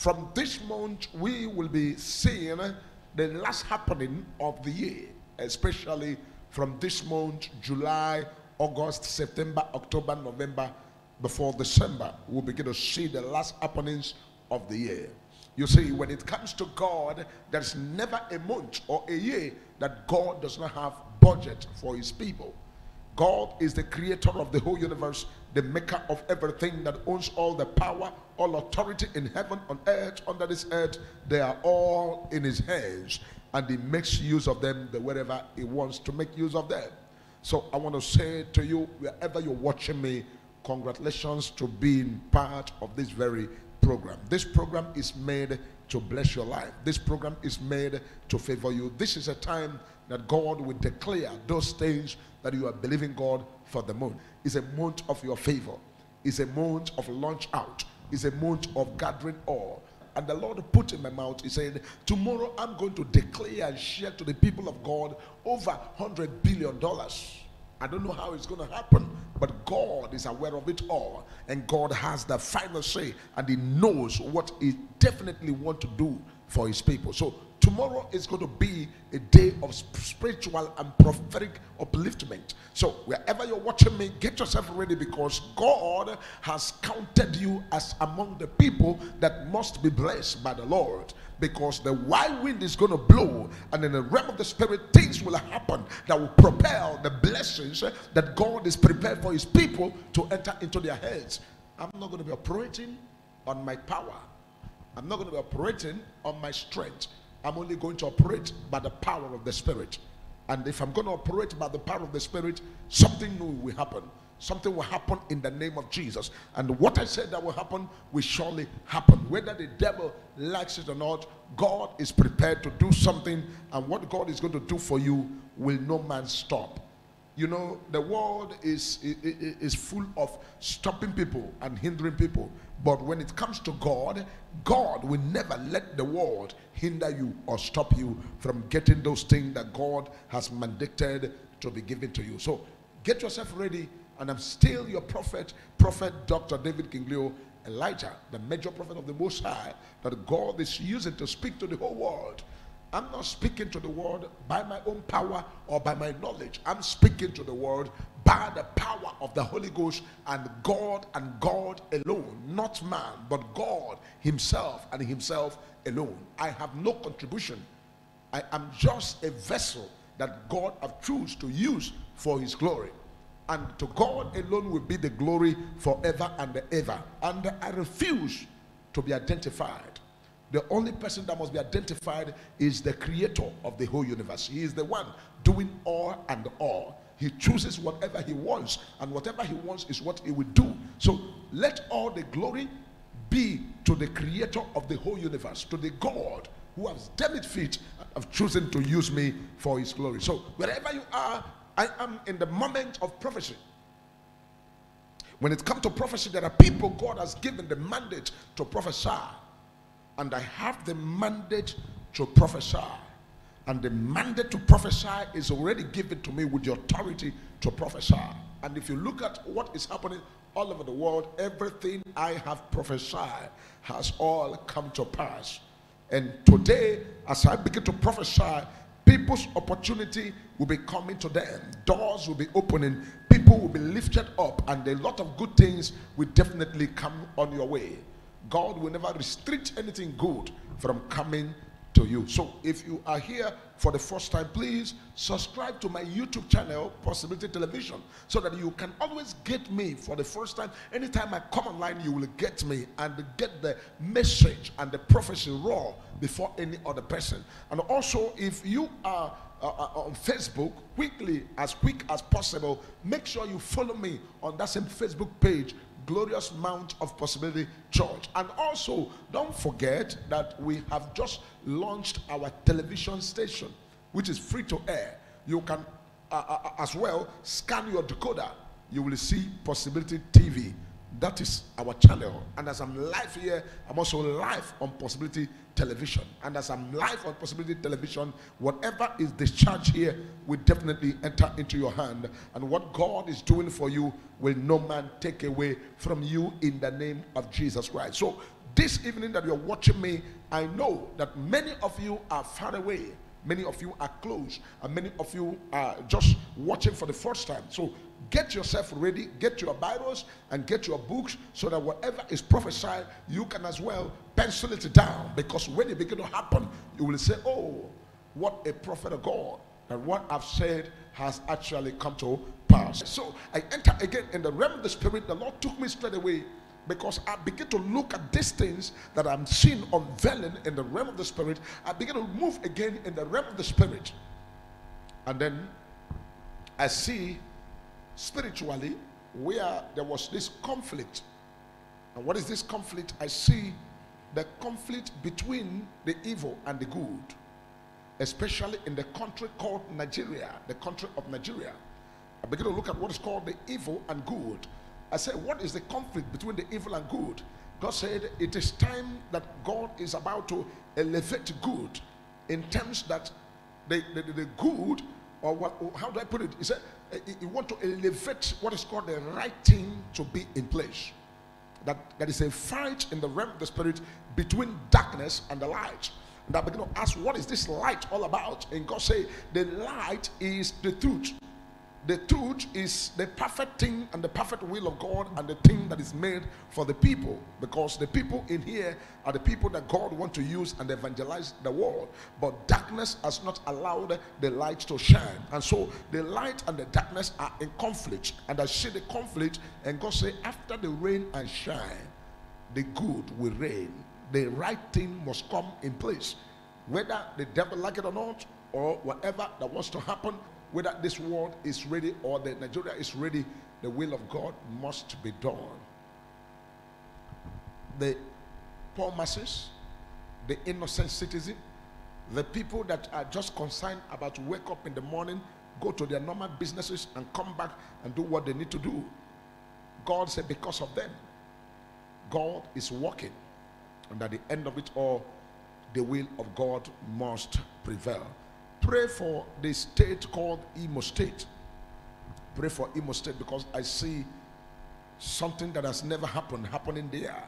from this month, we will be seeing the last happening of the year, especially from this month, July, August, September, October, November, before December. We'll begin to see the last happenings of the year. You see, when it comes to God, there's never a month or a year that God does not have budget for his people. God is the creator of the whole universe, the maker of everything that owns all the power, all authority in heaven, on earth, under this earth. They are all in his hands, and he makes use of them the wherever he wants to make use of them. So I want to say to you, wherever you're watching me, congratulations to being part of this very program. This program is made to bless your life. This program is made to favor you. This is a time that God will declare those things that you are believing God for the month. It's a month of your favor. It's a month of launch out. It's a month of gathering all. And the Lord put in my mouth, He said, Tomorrow I'm going to declare and share to the people of God over $100 billion. I don't know how it's going to happen, but God is aware of it all. And God has the final say, and He knows what He definitely wants to do for His people. So tomorrow is going to be a day of spiritual and prophetic upliftment. So wherever you're watching me, get yourself ready because God has counted you as among the people that must be blessed by the Lord. Because the wild wind is going to blow, and in the realm of the spirit, things will happen that will propel the blessings that God is prepared for His people to enter into their heads. I'm not going to be operating on my power. I'm not going to be operating on my strength. I'm only going to operate by the power of the Spirit. And if I'm going to operate by the power of the Spirit, something new will happen. Something will happen in the name of Jesus. And what I said that will happen will surely happen. Whether the devil likes it or not, God is prepared to do something. And what God is going to do for you will no man stop. You know, the world is, is, full of stopping people and hindering people. But when it comes to God, God will never let the world hinder you or stop you from getting those things that God has mandated to be given to you. So get yourself ready. And I'm still your prophet, Prophet Dr. David Kingleo Elijah, the major prophet of the Most High, that God is using to speak to the whole world. I'm not speaking to the world by my own power or by my knowledge. I'm speaking to the world by the power of the Holy Ghost and God and God alone, not man, but God Himself and Himself alone. I have no contribution. I am just a vessel that God has chosen to use for His glory. And to God alone will be the glory forever and ever. And I refuse to be identified. The only person that must be identified is the creator of the whole universe. He is the one doing all and all. He chooses whatever he wants, and whatever he wants is what he will do. So let all the glory be to the creator of the whole universe, to the God who has deemed it fit of chosen to use me for his glory. So wherever you are, I am in the moment of prophecy. When it comes to prophecy, there are people God has given the mandate to prophesy. And I have the mandate to prophesy. And the mandate to prophesy is already given to me with the authority to prophesy. And if you look at what is happening all over the world, everything I have prophesied has all come to pass. And today, as I begin to prophesy, people's opportunity will be coming to them, doors will be opening, people will be lifted up, and a lot of good things will definitely come on your way. God will never restrict anything good from coming to you. So if you are here for the first time, please subscribe to my YouTube channel, Possibility Television, so that you can always get me for the first time. Anytime I come online, you will get me and get the message and the prophecy raw before any other person. And also, if you are uh, uh, on Facebook quickly, as quick as possible, make sure you follow me on that same Facebook page, Glorious Mount of Possibility Church. And also, don't forget that we have just launched our television station, which is free to air. You can uh, uh, as well scan your decoder, you will see Possibility TV. That is our channel. And as I'm live here, I'm also live on Possibility Television. And as I'm live on Possibility Television, whatever is discharged here will definitely enter into your hand. And what God is doing for you will no man take away from you in the name of Jesus Christ. So this evening that you're watching me, I know that many of you are far away. Many of you are close, and many of you are just watching for the first time. So get yourself ready, get your Bibles, and get your books so that whatever is prophesied, you can as well pencil it down. Because when it begin to happen, you will say, Oh, what a prophet of God. And what I've said has actually come to pass. So I enter again in the realm of the spirit. The Lord took me straight away because I begin to look at these things that I'm seeing unveiling in the realm of the spirit. I begin to move again in the realm of the spirit. And then I see spiritually where there was this conflict. And what is this conflict? I see the conflict between the evil and the good, especially in the country called Nigeria, the country of Nigeria. I begin to look at what is called the evil and good. I said, What is the conflict between the evil and good? God said, It is time that God is about to elevate good in terms that the, the, the good, or what, how do I put it? He said, Eh, you want to elevate what is called the right thing to be in place. That there is a fight in the realm of the spirit between darkness and the light. And I begin to ask, What is this light all about? And God say, The light is the truth. The truth is the perfect thing and the perfect will of God and the thing that is made for the people. Because the people in here are the people that God wants to use and evangelize the world. But darkness has not allowed the light to shine. And so the light and the darkness are in conflict. And I see the conflict, and God say, after the rain and shine, the good will reign. The right thing must come in place. Whether the devil like it or not, or whatever that wants to happen, whether this world is ready or the Nigeria is ready, the will of God must be done. The poor masses, the innocent citizen, the people that are just concerned about to wake up in the morning, go to their normal businesses, and come back and do what they need to do. God said, because of them, God is working. And at the end of it all, the will of God must prevail. Pray for the state called Imo State. Pray for Imo State because I see something that has never happened happening there.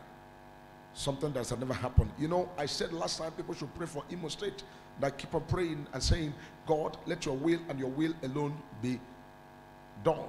Something that has never happened. You know, I said last time people should pray for Imo State. That keep on praying and saying, God, let your will and your will alone be done.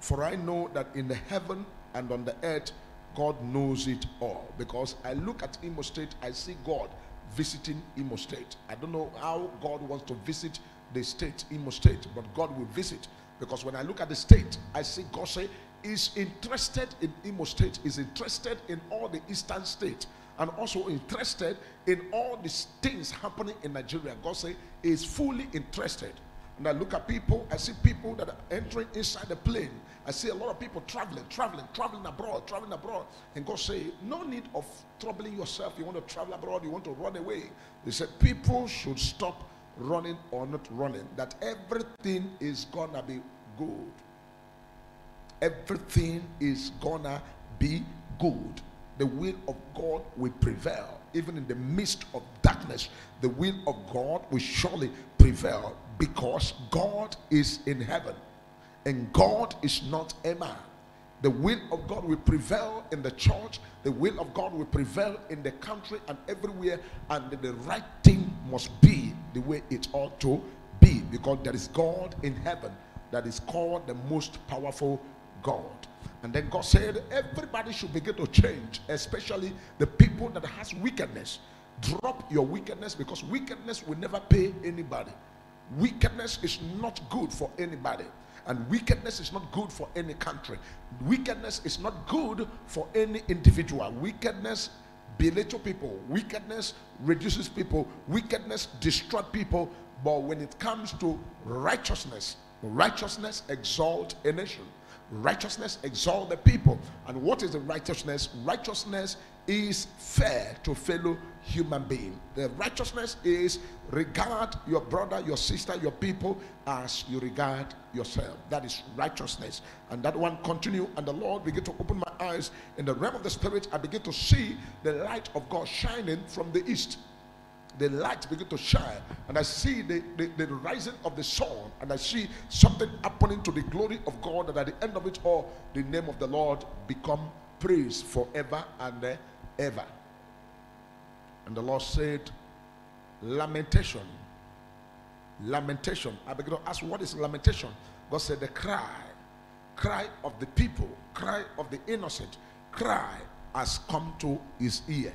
For I know that in the heaven and on the earth, God knows it all. Because I look at Imo State, I see God visiting Imo State. I don't know how God wants to visit the state, Imo State, but God will visit. Because when I look at the state, I see God say is interested in Imo State, is interested in all the eastern states, and also interested in all these things happening in Nigeria. God say is fully interested. And I look at people, I see people that are entering inside the plane. I see a lot of people traveling, traveling, traveling abroad, traveling abroad. And God say, no need of troubling yourself. You want to travel abroad, you want to run away. He said, people should stop running or not running. That everything is gonna be good. Everything is gonna be good. The will of God will prevail. Even in the midst of darkness, the will of God will surely prevail because God is in heaven and God is not a man. The will of God will prevail in the church, the will of God will prevail in the country and everywhere, and the right thing must be the way it ought to be because there is God in heaven that is called the most powerful God. And then God said, everybody should begin to change, especially the people that has wickedness. Drop your wickedness because wickedness will never pay anybody. Wickedness is not good for anybody. And wickedness is not good for any country. Wickedness is not good for any individual. Wickedness belittle people. Wickedness reduces people. Wickedness destroys people. But when it comes to righteousness, righteousness exalts a nation. Righteousness exalts the people. And what is the righteousness? Righteousness is fair to fellow human being. The righteousness is regard your brother, your sister, your people as you regard yourself. That is righteousness. And that one continue. And the Lord begin to open my eyes in the realm of the spirit. I begin to see the light of God shining from the east the light begin to shine and i see the, the, the, rising of the sun and i see something happening to the glory of god and at the end of it all the name of the lord become praised forever and ever And the Lord said, Lamentation. Lamentation. I begin to ask, What is lamentation? God said, The cry, cry of the people, cry of the innocent, cry has come to his ear.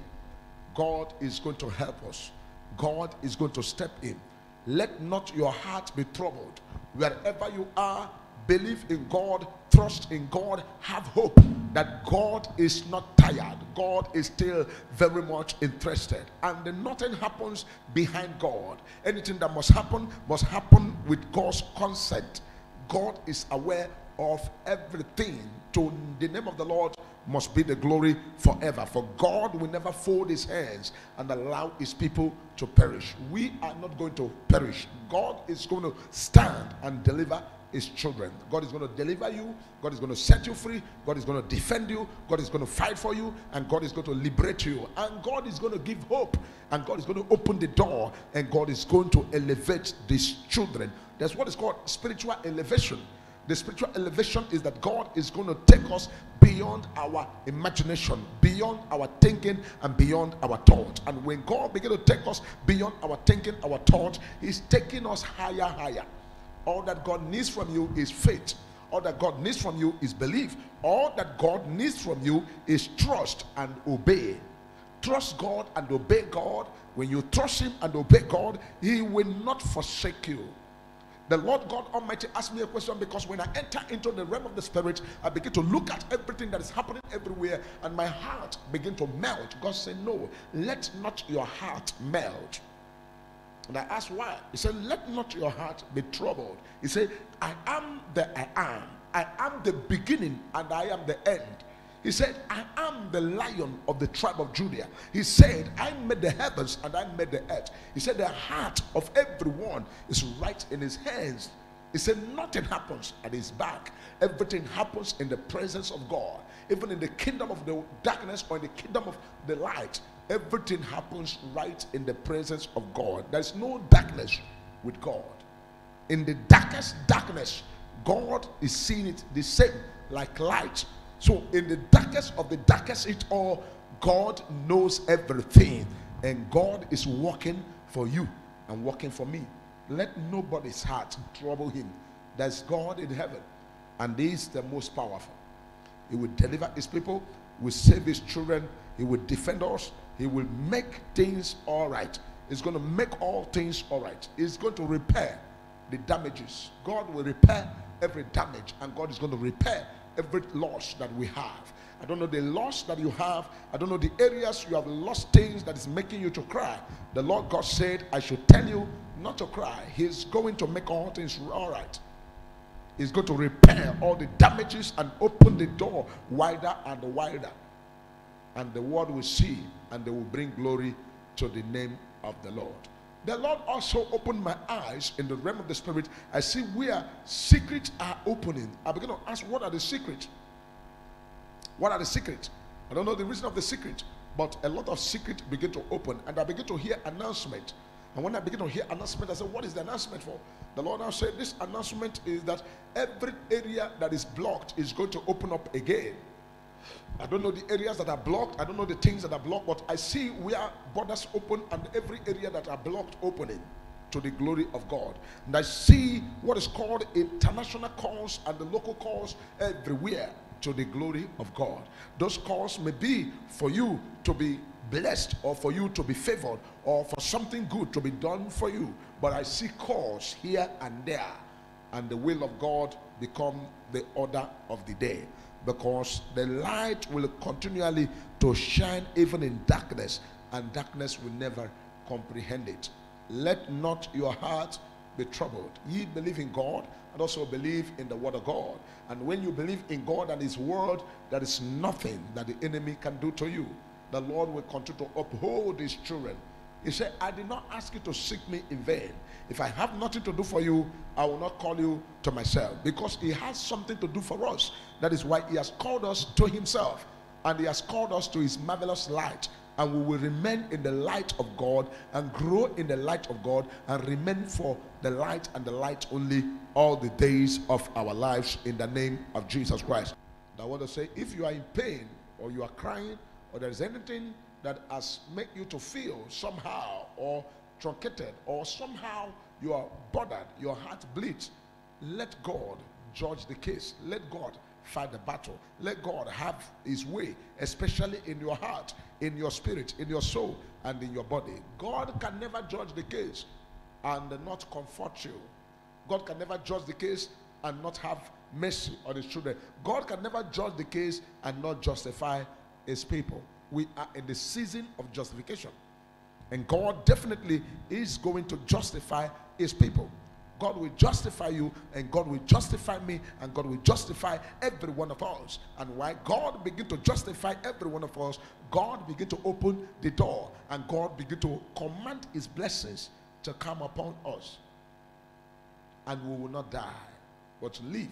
God is going to help us. God is going to step in. Let not your heart be troubled. Wherever you are, believe in God, trust in God, have hope that God is not tired. God is still very much interested. And nothing happens behind God. Anything that must happen must happen with God's consent. God is aware of everything. To the name of the Lord must be the glory forever. For God will never fold his hands and allow his people to perish. We are not going to perish. God is going to stand and deliver his children. God is going to deliver you. God is going to set you free. God is going to defend you. God is going to fight for you. And God is going to liberate you. And God is going to give hope. And God is going to open the door. And God is going to elevate these children. That's what is called spiritual elevation. The spiritual elevation is that God is going to take us beyond our imagination, beyond our thinking, and beyond our thought. And when God begins to take us beyond our thinking, our thought, He's taking us higher, higher. All that God needs from you is faith. All that God needs from you is belief. All that God needs from you is trust and obey. Trust God and obey God. When you trust Him and obey God, He will not forsake you. The Lord God Almighty asked me a question because when I enter into the realm of the Spirit, I begin to look at everything that is happening everywhere and my heart begin to melt. God said, No, let not your heart melt. And I asked why. He said, Let not your heart be troubled. He said, I am the I am. I am the beginning and I am the end. He said, I am the lion of the tribe of Judah. He said, I made the heavens and I made the earth. He said, the heart of everyone is right in his hands. He said, nothing happens at his back. Everything happens in the presence of God. Even in the kingdom of the darkness or in the kingdom of the light, everything happens right in the presence of God. There's no darkness with God. In the darkest darkness, God is seeing it the same, like light so, in the darkest of the darkest it all, God knows everything, and God is working for you and working for me. Let nobody's heart trouble him. There's God in heaven, and He is the most powerful. He will deliver His people, will save His children, He will defend us, He will make things all right. He's going to make all things all right. He's going to repair the damages. God will repair every damage, and God is going to repair every loss that we have. I don't know the loss that you have. I don't know the areas you have lost things that is making you to cry. The Lord God said, I should tell you not to cry. He's going to make all things all right. He's going to repair all the damages and open the door wider and wider. And the world will see and they will bring glory to the name of the Lord. The Lord also opened my eyes in the realm of the spirit. I see where secrets are opening. I begin to ask, what are the secrets? What are the secrets? I don't know the reason of the secret, but a lot of secrets begin to open, and I begin to hear announcement. And when I begin to hear announcement, I said, What is the announcement for? The Lord now said, This announcement is that every area that is blocked is going to open up again. I don't know the areas that are blocked. I don't know the things that are blocked, but I see where borders open and every area that are blocked opening to the glory of God. And I see what is called international calls and the local calls everywhere to the glory of God. Those calls may be for you to be blessed or for you to be favored or for something good to be done for you. But I see calls here and there, and the will of God become the order of the day because the light will continually to shine even in darkness and darkness will never comprehend it. Let not your heart be troubled. Ye believe in god and also believe in the word of god. And when you believe in god and his word there is nothing that the enemy can do to you. The lord will continue to uphold his children he said, I did not ask you to seek me in vain. If I have nothing to do for you, I will not call you to myself because he has something to do for us. That is why he has called us to himself and he has called us to his marvelous light. And we will remain in the light of God and grow in the light of God and remain for the light and the light only all the days of our lives in the name of Jesus Christ. I want to say if you are in pain or you are crying or there is anything that has made you to feel somehow or truncated or somehow you are bothered, your heart bleeds, let God judge the case. Let God fight the battle. Let God have his way, especially in your heart, in your spirit, in your soul, and in your body. God can never judge the case and not comfort you. God can never judge the case and not have mercy on his children. God can never judge the case and not justify his people. We are in the season of justification. And God definitely is going to justify his people. God will justify you, and God will justify me, and God will justify every one of us. And why God begin to justify every one of us, God begin to open the door, and God begin to command His blessings to come upon us, and we will not die, but live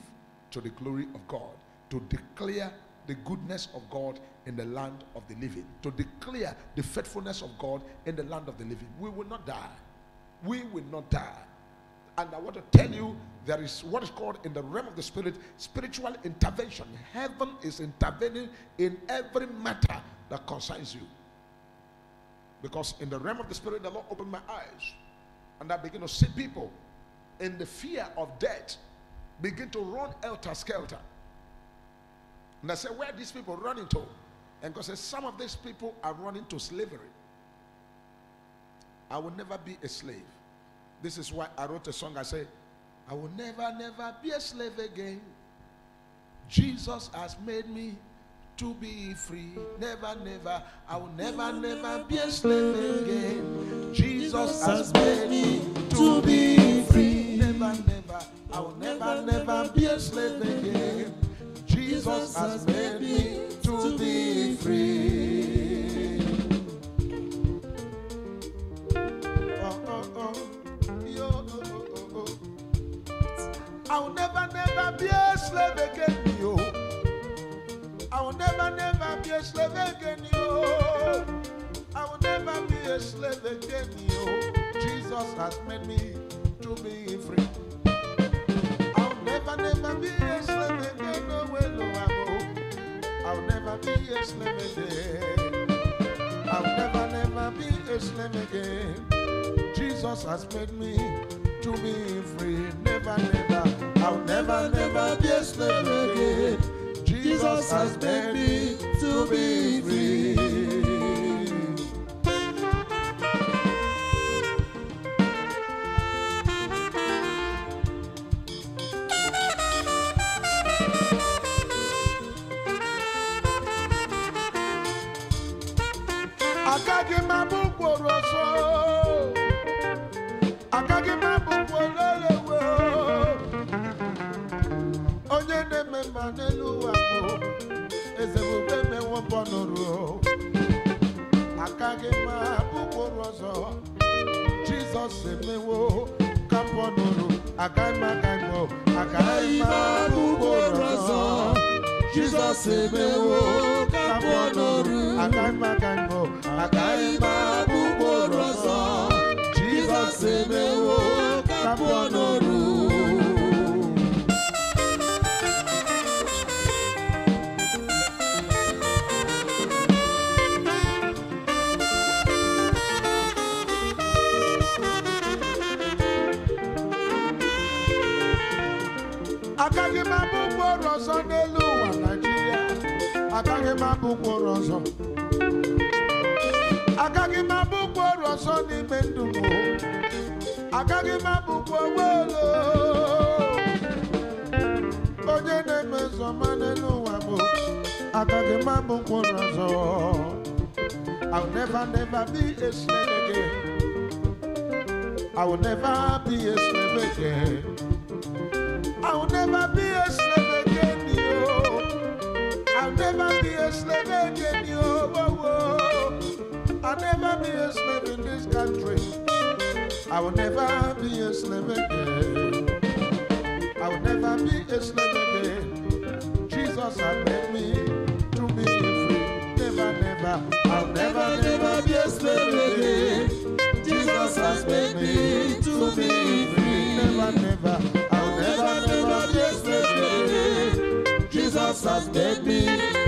to the glory of God, to declare the goodness of God in the land of the living, to declare the faithfulness of God in the land of the living. We will not die. We will not die. And I want to tell you, there is what is called in the realm of the spirit spiritual intervention. Heaven is intervening in every matter that concerns you. Because in the realm of the spirit, the Lord opened my eyes and I begin to see people in the fear of death begin to run elter skelter. And I said, Where are these people running to? And God says, Some of these people are running to slavery. I will never be a slave. This is why I wrote a song. I said, I will never, never be a slave again. Jesus has made me to be free. Never, never, I will never, never be a slave again. Jesus has made me to be free. Never, never, I will never, never be a slave again. Jesus has made me to be free. Oh, oh, oh. Yo, oh, oh, oh. I will never, never be a slave again, yo. I will never, never be a slave again, yo. I will never be a slave again, yo. Jesus has made me to be free. I'll never, never be a slave again, I'll never be a slave again. I'll never, never be a slave again. Jesus has made me to be free. Never, never, I'll never, never be a slave again. Jesus has made me to be free. Jizọs emewo ka mbọ nụrụ. Agaghị m agaghị m agaghị m abụ mkpụrụ ọzọ. Jizọs emewo ka mbọ nụrụ. Agaghị m agaghị m agaghị m mkpụrụ ọzọ. Jizọs emewo ka agaghị m abụ mkpụrụ ọzọ agaghị m abụ mkpụrụ ọzọ n'ime ndụ m agaghị m abụ olo onye na-eme nzọma n'elu ụwa bụ agaghị m abụ mkpụrụ ọzọ I'll never, never be a slave again. I will never be a slave again. I will never be I'll never be a slave again. Whoa, whoa. I'll never be a slave in this country. I will never be a slave again. I will never be a slave again. Jesus has made me to be free. Never, never. I'll never, never be a slave again. Jesus has made me to be free. Never. Never, has made me